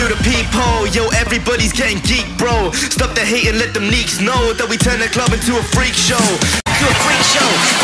through the peephole. Yo, everybody's getting geek, bro. Stop the hate and let them leaks know that we turn the club into a freak show. To a freak show.